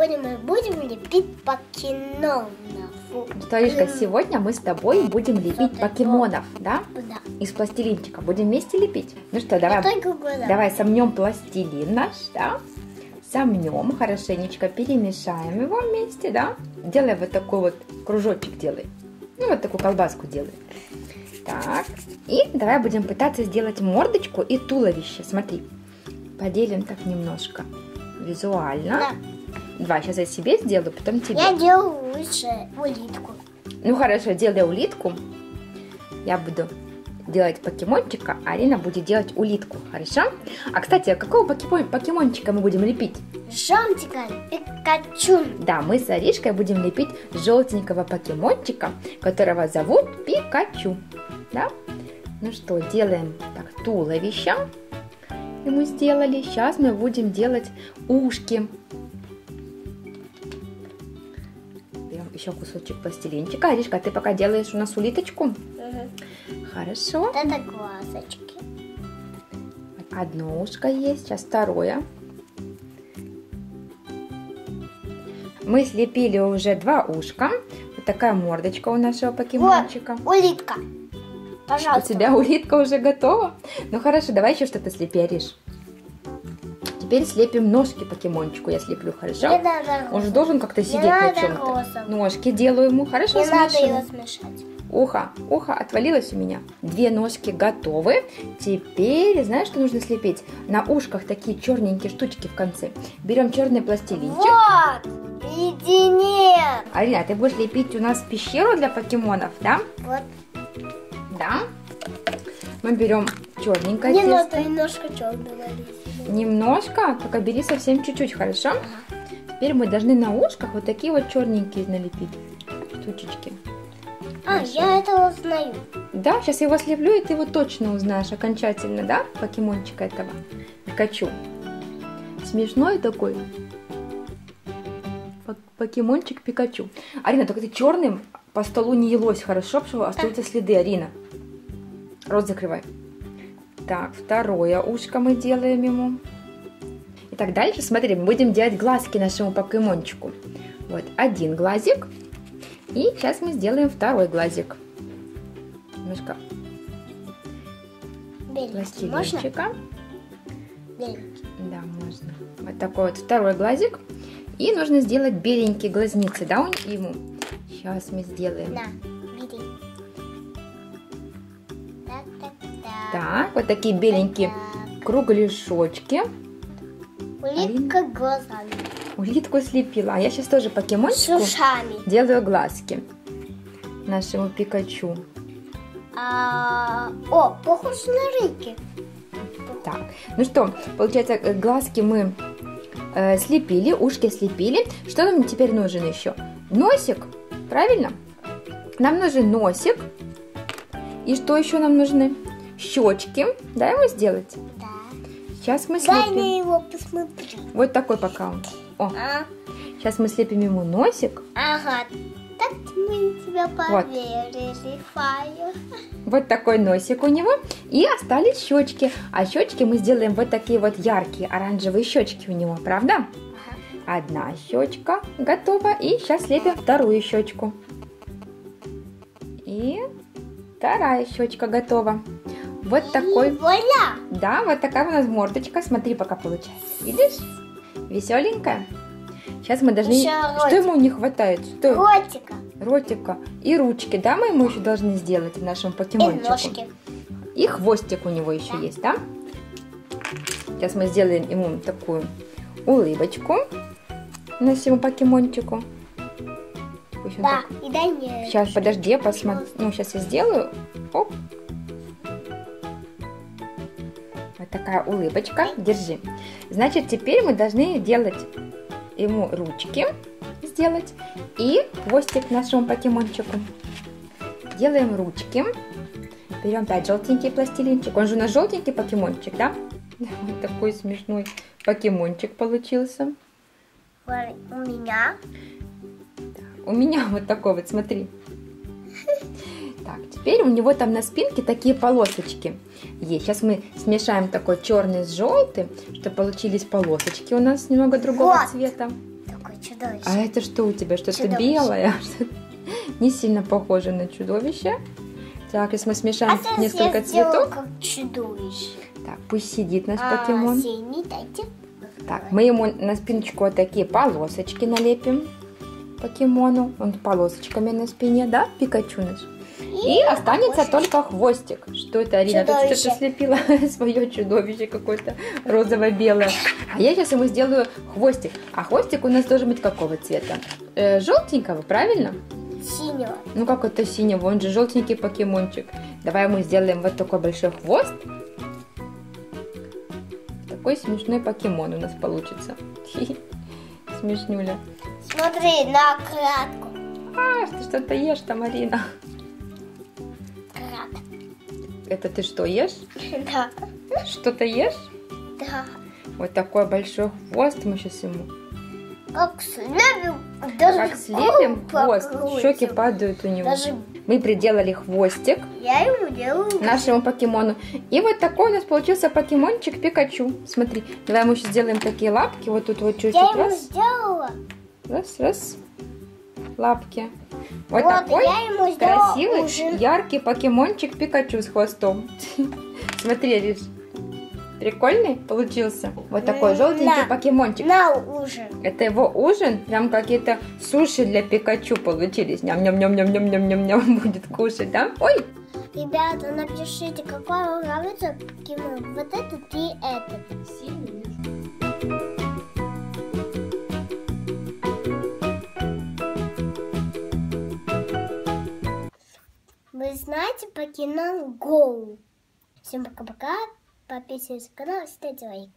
сегодня мы будем лепить покемонов. Что, Аришка, сегодня мы с тобой будем лепить покемонов, да? Да. Из пластилинчика. Будем вместе лепить? Ну что, давай, давай сомнем пластилин наш, да? Сомнем, хорошенечко перемешаем его вместе, да? Делай вот такой вот кружочек делай. Ну, вот такую колбаску делай. Так, и давай будем пытаться сделать мордочку и туловище. Смотри, поделим так немножко визуально. Да. Давай, сейчас я себе сделаю, потом тебе. Я делаю лучше улитку. Ну хорошо, делай улитку. Я буду делать покемончика, а Арина будет делать улитку, хорошо? А, кстати, а какого покемон- покемончика мы будем лепить? Жомтика Пикачу. Да, мы с Аришкой будем лепить желтенького покемончика, которого зовут Пикачу. Да? Ну что, делаем так туловище. И мы сделали. Сейчас мы будем делать ушки. Еще кусочек пластилинчика. Аришка, ты пока делаешь у нас улиточку? Хорошо. Вот это глазочки. Одно ушко есть, сейчас второе. Мы слепили уже два ушка. Вот такая мордочка у нашего покемончика. Улитка. У Пожалуйста. тебя улитка уже готова? Ну хорошо, давай еще что-то слепи, Ариш. Теперь слепим ножки покемончику. Я слеплю, Не хорошо? надо Он же должен как-то сидеть надо на чем-то. Ножки делаю ему, хорошо? Не надо смешиваем. его смешать. Ухо, ухо отвалилось у меня. Две ножки готовы. Теперь, знаешь, что нужно слепить? На ушках такие черненькие штучки в конце. Берем черный пластилинчик. Вот. Иди нет. Арина, ты будешь лепить у нас пещеру для покемонов, да? Вот. Да. Мы берем черненькое Не тесто. надо немножко черного рисовать. Немножко, только бери совсем чуть-чуть, хорошо? Теперь мы должны на ушках вот такие вот черненькие налепить штучечки. А, я это узнаю. Да, сейчас я его слеплю, и ты его точно узнаешь окончательно, да, покемончика этого Пикачу. Смешной такой. Пок- Покемончик Пикачу. Арина, только ты черным по столу не елось, хорошо, потому что остаются следы, Арина. Рот закрывай. Так, второе ушко мы делаем ему. И так дальше, смотри, мы будем делать глазки нашему покемончику. Вот, один глазик. И сейчас мы сделаем второй глазик. Немножко Беленький. Можно? Беленький. Да, можно. Вот такой вот второй глазик. И нужно сделать беленькие глазницы, да, он- ему. Сейчас мы сделаем. На, так. Вот такие беленькие кругляшочки. Улитка глазами. Улитку слепила. А я сейчас тоже покемончику ушами. делаю глазки нашему Пикачу. А, О, похож на рыки. Так, ну что, получается, э, глазки мы э, слепили, ушки слепили. Что нам теперь нужен еще? Носик, правильно? Нам нужен носик. И что еще нам нужны? Щечки. Дай ему сделать. Да. Сейчас мы Дай слепим. на его посмотри. Вот такой пока он. О, А, сейчас мы слепим ему носик. ага. Так мы тебя Вот. поверили, Фаю. Вот такой носик у него. И остались щечки. А щечки мы сделаем вот такие вот яркие оранжевые щечки у него, правда? Одна щечка готова. И сейчас слепим вторую щечку. И вторая щечка готова. Вот такой, вуаля! да, вот такая у нас мордочка. Смотри, пока получается. Видишь? Веселенькая. Сейчас мы должны... Еще Что ротик. ему не хватает? Что? Котика. Ротика и ручки, да, мы ему еще должны сделать в нашем И покемончику. ножки. И хвостик у него еще Да. есть, да? Сейчас мы сделаем ему такую улыбочку нашему покемончику. Пусть Да, так- и дай мне. Сейчас, подожди, я посмотрю. Ну, сейчас я сделаю. Оп. Вот такая улыбочка. Держи. Значит, теперь мы должны делать ему ручки сделать и хвостик нашему покемончику. Делаем ручки. Берем опять желтенький пластилинчик. Он же у нас желтенький покемончик, да? Вот такой смешной покемончик получился. У меня. У меня вот такой вот, смотри. Так, теперь у него там на спинке такие полосочки есть. Сейчас мы смешаем такой черный с желтым, чтобы получились полосочки у нас немного другого Вот. цвета. Чудо. чудовище. А это что у тебя? Что-то белое? Не сильно похоже на чудовище. Так, если мы смешаем А несколько цветов. чудовище. Так, пусть сидит наш А, покемон. синий дайте. Так, мы ему на спиночку вот такие полосочки налепим покемону. Он полосочками на спине, да, Пикачу наш? И останется только хвостик. Что это, Арина? Чудовище. что-то слепила свое чудовище какое-то розово-белое. А я сейчас ему сделаю хвостик. А хвостик у нас должен быть какого цвета? Э, желтенького, правильно? Синего. Ну как это синего? Он же желтенький покемончик. Давай мы сделаем вот такой большой хвост. Такой смешной покемон у нас получится. Смешнюля. Смотри на кратку. А, ты что-то ешь там, Марина. Это ты что, ешь? Да. Что-то ешь? Да. Вот такой большой хвост мы сейчас ему. Как слепим. Даже Как слепим хвост, покрутим. щеки падают у него. Даже Мы приделали хвостик я ему делаю. нашему покемону. И вот такой у нас получился покемончик Пикачу. Смотри, давай мы сейчас сделаем такие лапки. Вот тут вот чуть-чуть Я ему раз. сделала. Раз, раз. Лапки. Вот, Вот, такой я ему красивый, ужин. яркий покемончик Пикачу с хвостом. Смотри, Риш. Прикольный получился. Вот такой М, желтенький покемончик. На ужин. Это его ужин. Прям какие-то суши для Пикачу получились. Ням-ням-ням-ням-ням-ням-ням будет кушать, да? Ой, Ребята, напишите, какой вам нравится покемон. Вот этот и этот. Знаете покемон Go? Всем пока-пока. Подписывайтесь на канал, ставьте лайк.